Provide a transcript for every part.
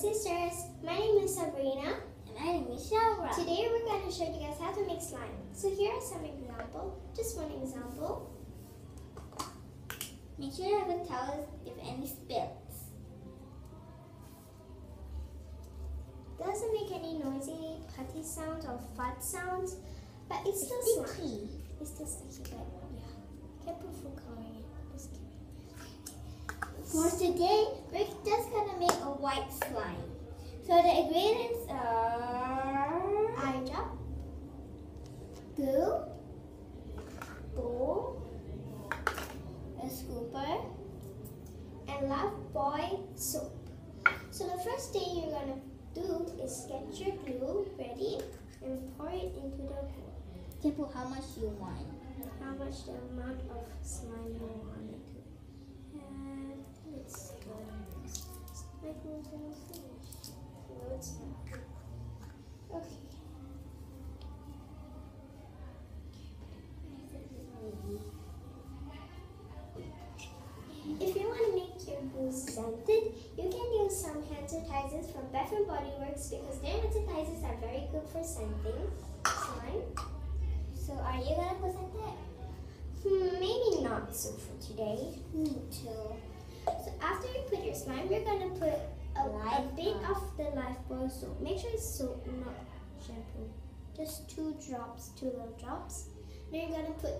sisters. My name is Sabrina. And my name is Shaura. Today we're going to show you guys how to make slime. So here are some examples. Just one example. Make sure you have a towel if any spills. Doesn't make any noisy putty sounds or fart sounds, but it's still slime. sticky. It's still sticky, but yeah. Can't put food For today, we're just gonna make a white slime. So the ingredients are Eye drop, glue, bowl, a scooper, and Lifebuoy soap. So the first thing you're gonna do is get your glue ready and pour it into the bowl. put how much you want. How much the amount of slime you want it to. And If you want to make your glue scented, you can use some hand sanitizers from Bath and Body Works because their hand sanitizers are very good for scenting slime. So are you gonna put something? Hmm, maybe not so for today. Me too. So after you put your slime, you're gonna put a, a bit of the Lifebuoy soap. Make sure it's soap, not shampoo. Just two drops, two little drops. Then you're gonna put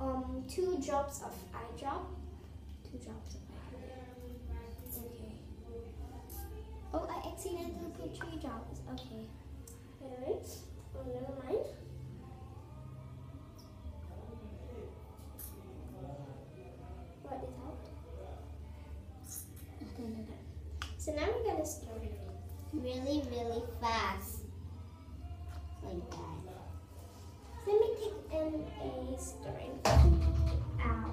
um two drops of eye drop. Two drops of eye drop. Okay. Oh, I accidentally put three drops. Okay. Alright. Oh, never mind. What is out? So now we're gonna stir it. Really, really fast. Like that. Let me take an a stirring. Ow.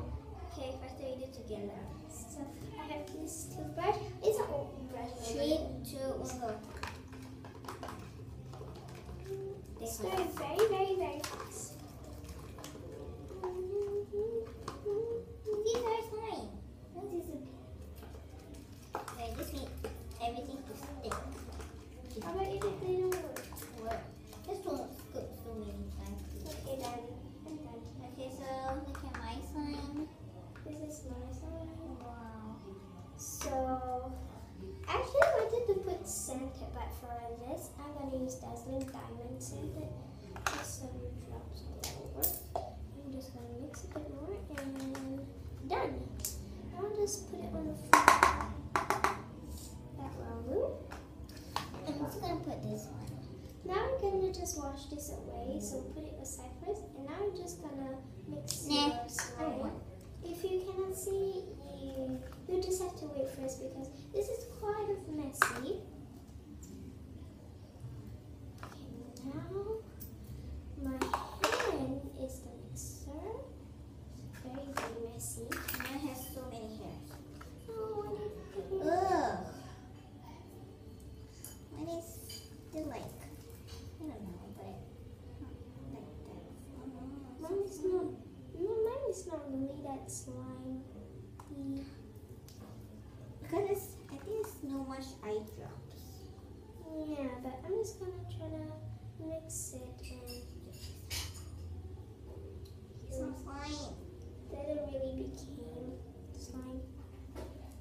Okay, first we do together. So I have this toothbrush. It's an old brush. Three, two, one, go. Stir very, very, very fast. These are slime. This is a... I just need everything to stick. How about if it didn't work? Work. This won't scoop so many times. Okay, Daddy. I'm done. Okay, so look at my slime. This is my side. Wow. So, actually, I wanted to put scented, but for this, I'm gonna use Dazzling Diamond scented. Just some drops all over. I'm just gonna mix a bit more and done. Now I'll just put it on the floor. That will do. I'm also gonna put this one. Now I'm gonna just wash this away. So put it aside first, and now I'm just gonna mix Nah, your slime. If you cannot see, you you just have to wait first because this is quite of messy. Okay, now my hand is the mixer. It's very very messy. Mine has so many hairs. Oh, I need to Ugh. Mine is still like, I don't know, but not like that. Mine is not. No, mine is not really that slimy. Because it's, I think it's no much eye drops. Yeah, but I'm just gonna try to mix it and Some slime. then it really became slime.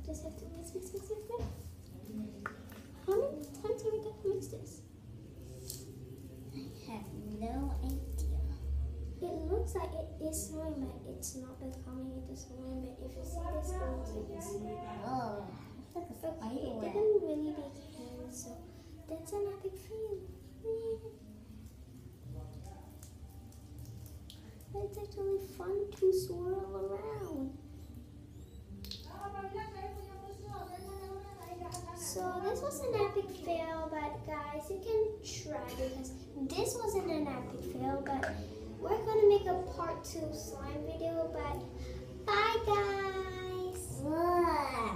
Just have to mix, mix, mix, mix, mix. How many times are we gonna mix this? I have no idea. It looks like it is slime, but it's not becoming into slime. But if you see this, it it's slime. Oh, like a spider it didn't really make become, so that's an epic fail. It's actually fun to swirl around. So this was an epic fail, but guys, you can try because this wasn't an epic fail, but we're gonna make a part two slime video, but bye guys! Ugh.